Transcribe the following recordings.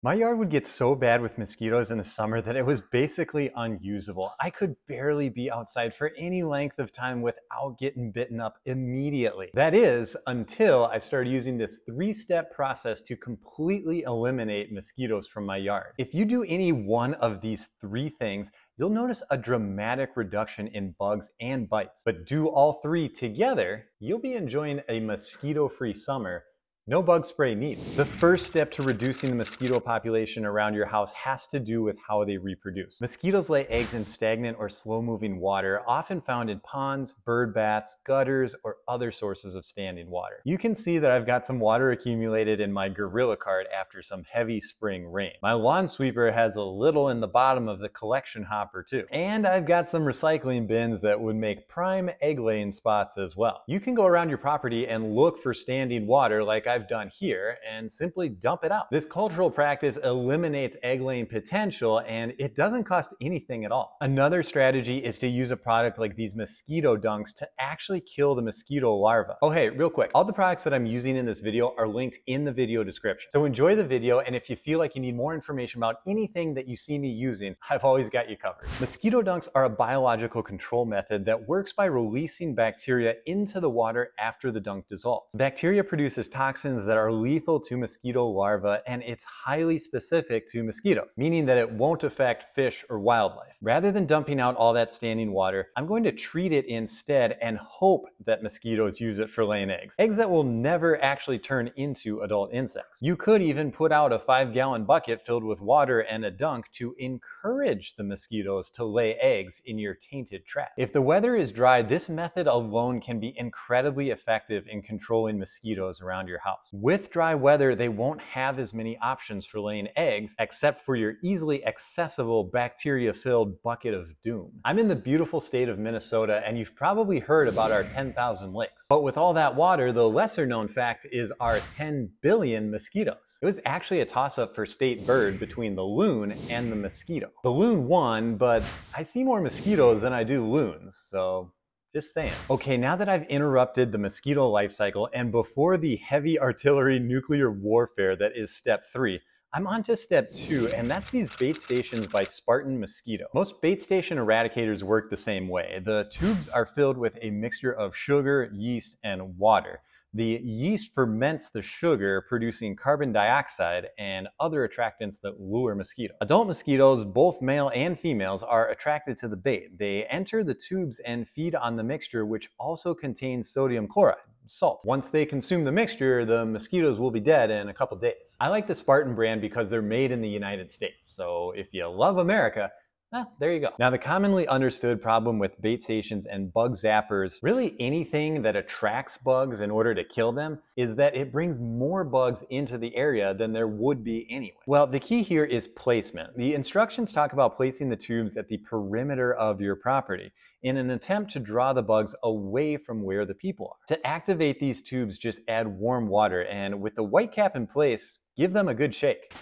My yard would get so bad with mosquitoes in the summer that it was basically unusable. I could barely be outside for any length of time without getting bitten up immediately. That is, until I started using this three-step process to completely eliminate mosquitoes from my yard. If you do any one of these three things, you'll notice a dramatic reduction in bugs and bites. But do all three together, you'll be enjoying a mosquito-free summer no bug spray needed. The first step to reducing the mosquito population around your house has to do with how they reproduce. Mosquitoes lay eggs in stagnant or slow-moving water, often found in ponds, bird baths, gutters, or other sources of standing water. You can see that I've got some water accumulated in my Gorilla cart after some heavy spring rain. My lawn sweeper has a little in the bottom of the collection hopper too. And I've got some recycling bins that would make prime egg laying spots as well. You can go around your property and look for standing water like I I've done here and simply dump it out. This cultural practice eliminates egg laying potential and it doesn't cost anything at all. Another strategy is to use a product like these mosquito dunks to actually kill the mosquito larva. Oh hey, real quick, all the products that I'm using in this video are linked in the video description. So enjoy the video and if you feel like you need more information about anything that you see me using, I've always got you covered. Mosquito dunks are a biological control method that works by releasing bacteria into the water after the dunk dissolves. Bacteria produces toxins toxins that are lethal to mosquito larvae and it's highly specific to mosquitoes, meaning that it won't affect fish or wildlife. Rather than dumping out all that standing water, I'm going to treat it instead and hope that mosquitoes use it for laying eggs. Eggs that will never actually turn into adult insects. You could even put out a five gallon bucket filled with water and a dunk to encourage the mosquitoes to lay eggs in your tainted trap. If the weather is dry, this method alone can be incredibly effective in controlling mosquitoes around your house house. With dry weather, they won't have as many options for laying eggs except for your easily accessible bacteria-filled bucket of doom. I'm in the beautiful state of Minnesota and you've probably heard about our 10,000 lakes. But with all that water, the lesser known fact is our 10 billion mosquitoes. It was actually a toss-up for state bird between the loon and the mosquito. The loon won, but I see more mosquitoes than I do loons, so just saying. Okay, now that I've interrupted the mosquito life cycle and before the heavy artillery nuclear warfare that is step three, I'm on to step two, and that's these bait stations by Spartan Mosquito. Most bait station eradicators work the same way. The tubes are filled with a mixture of sugar, yeast, and water. The yeast ferments the sugar, producing carbon dioxide and other attractants that lure mosquitoes. Adult mosquitoes, both male and females, are attracted to the bait. They enter the tubes and feed on the mixture, which also contains sodium chloride salt. Once they consume the mixture, the mosquitoes will be dead in a couple days. I like the Spartan brand because they're made in the United States. So if you love America, Ah, there you go. Now, the commonly understood problem with bait stations and bug zappers, really anything that attracts bugs in order to kill them, is that it brings more bugs into the area than there would be anyway. Well, the key here is placement. The instructions talk about placing the tubes at the perimeter of your property in an attempt to draw the bugs away from where the people are. To activate these tubes, just add warm water and with the white cap in place, give them a good shake.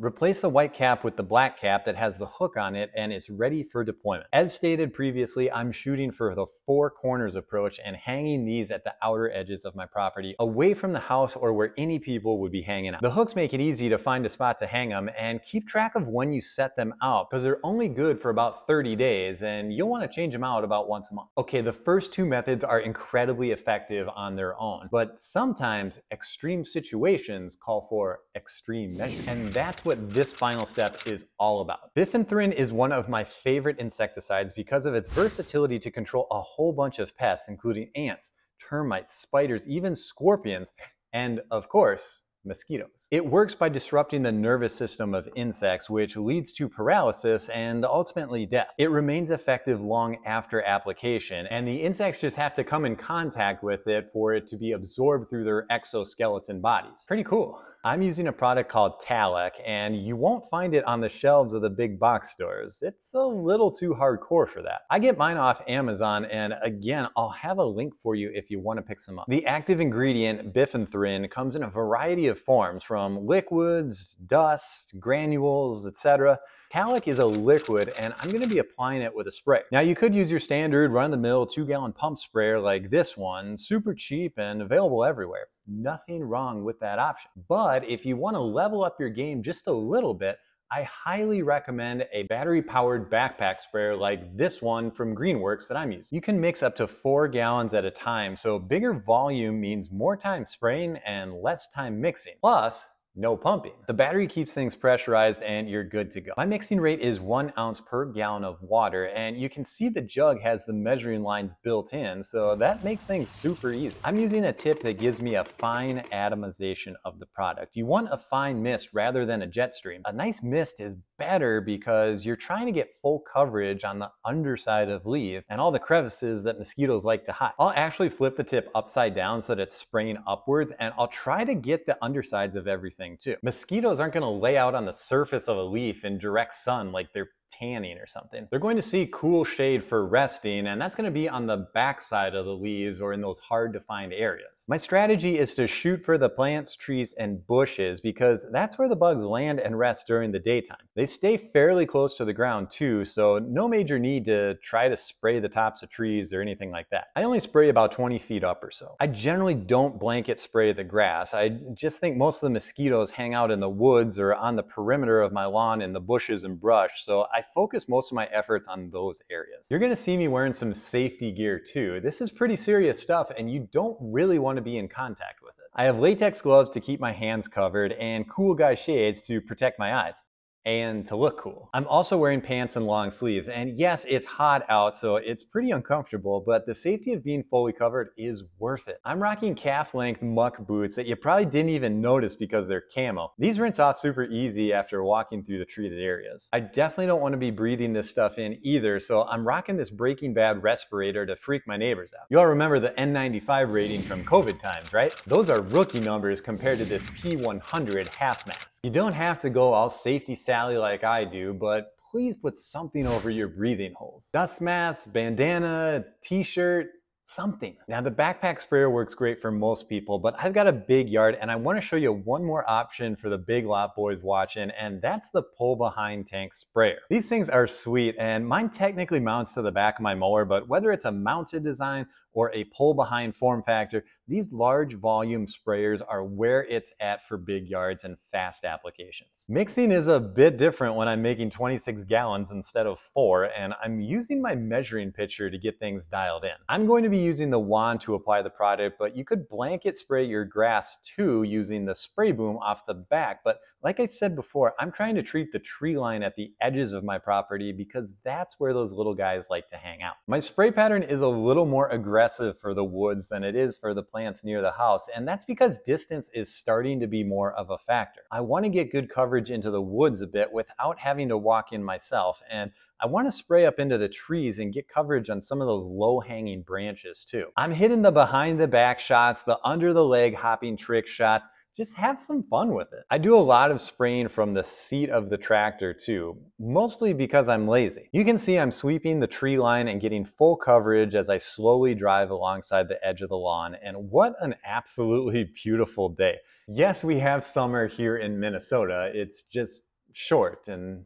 Replace the white cap with the black cap that has the hook on it and it's ready for deployment. As stated previously, I'm shooting for the four corners approach and hanging these at the outer edges of my property away from the house or where any people would be hanging out. The hooks make it easy to find a spot to hang them and keep track of when you set them out because they're only good for about 30 days and you'll want to change them out about once a month. Okay, the first two methods are incredibly effective on their own, but sometimes extreme situations call for extreme measures. And that's what this final step is all about. Bifenthrin is one of my favorite insecticides because of its versatility to control a whole bunch of pests, including ants, termites, spiders, even scorpions, and of course, mosquitoes. It works by disrupting the nervous system of insects, which leads to paralysis and ultimately death. It remains effective long after application, and the insects just have to come in contact with it for it to be absorbed through their exoskeleton bodies. Pretty cool. I'm using a product called Talak, and you won't find it on the shelves of the big box stores. It's a little too hardcore for that. I get mine off Amazon, and again, I'll have a link for you if you want to pick some up. The active ingredient, bifenthrin, comes in a variety of forms, from liquids, dust, granules, etc. Talak is a liquid and I'm going to be applying it with a spray. Now you could use your standard run-of-the-mill two gallon pump sprayer like this one, super cheap and available everywhere. Nothing wrong with that option. But if you want to level up your game just a little bit, I highly recommend a battery powered backpack sprayer like this one from Greenworks that I'm using. You can mix up to four gallons at a time, so bigger volume means more time spraying and less time mixing. Plus, no pumping. The battery keeps things pressurized and you're good to go. My mixing rate is one ounce per gallon of water and you can see the jug has the measuring lines built in so that makes things super easy. I'm using a tip that gives me a fine atomization of the product. You want a fine mist rather than a jet stream. A nice mist is better because you're trying to get full coverage on the underside of leaves and all the crevices that mosquitoes like to hide. I'll actually flip the tip upside down so that it's spraying upwards and I'll try to get the undersides of everything too. Mosquitoes aren't going to lay out on the surface of a leaf in direct sun like they're tanning or something. They're going to see cool shade for resting, and that's going to be on the backside of the leaves or in those hard to find areas. My strategy is to shoot for the plants, trees, and bushes because that's where the bugs land and rest during the daytime. They stay fairly close to the ground too, so no major need to try to spray the tops of trees or anything like that. I only spray about 20 feet up or so. I generally don't blanket spray the grass. I just think most of the mosquitoes hang out in the woods or on the perimeter of my lawn in the bushes and brush, so I focus most of my efforts on those areas. You're gonna see me wearing some safety gear too. This is pretty serious stuff and you don't really wanna be in contact with it. I have latex gloves to keep my hands covered and cool guy shades to protect my eyes and to look cool. I'm also wearing pants and long sleeves, and yes, it's hot out, so it's pretty uncomfortable, but the safety of being fully covered is worth it. I'm rocking calf length muck boots that you probably didn't even notice because they're camo. These rinse off super easy after walking through the treated areas. I definitely don't want to be breathing this stuff in either, so I'm rocking this Breaking Bad respirator to freak my neighbors out. You all remember the N95 rating from COVID times, right? Those are rookie numbers compared to this P100 half mask. You don't have to go all safety savvy like I do, but please put something over your breathing holes. Dust mask, bandana, t-shirt, something. Now the backpack sprayer works great for most people, but I've got a big yard and I wanna show you one more option for the big lot boys watching, and that's the pull behind tank sprayer. These things are sweet and mine technically mounts to the back of my mower, but whether it's a mounted design or a pull behind form factor, these large volume sprayers are where it's at for big yards and fast applications. Mixing is a bit different when I'm making 26 gallons instead of four, and I'm using my measuring pitcher to get things dialed in. I'm going to be using the wand to apply the product, but you could blanket spray your grass too using the spray boom off the back. But like I said before, I'm trying to treat the tree line at the edges of my property because that's where those little guys like to hang out. My spray pattern is a little more aggressive for the woods than it is for the plants near the house, and that's because distance is starting to be more of a factor. I want to get good coverage into the woods a bit without having to walk in myself, and I want to spray up into the trees and get coverage on some of those low hanging branches too. I'm hitting the behind the back shots, the under the leg hopping trick shots, just have some fun with it. I do a lot of spraying from the seat of the tractor too, mostly because I'm lazy. You can see I'm sweeping the tree line and getting full coverage as I slowly drive alongside the edge of the lawn, and what an absolutely beautiful day. Yes, we have summer here in Minnesota, it's just short and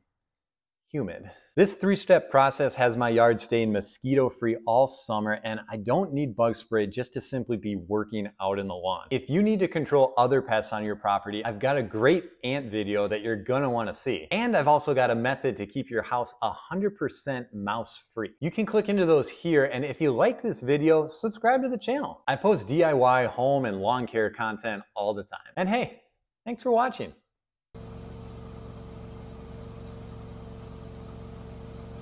humid. This three-step process has my yard staying mosquito-free all summer and I don't need bug spray just to simply be working out in the lawn. If you need to control other pests on your property, I've got a great ant video that you're gonna wanna see. And I've also got a method to keep your house 100% mouse-free. You can click into those here and if you like this video, subscribe to the channel. I post DIY home and lawn care content all the time. And hey, thanks for watching.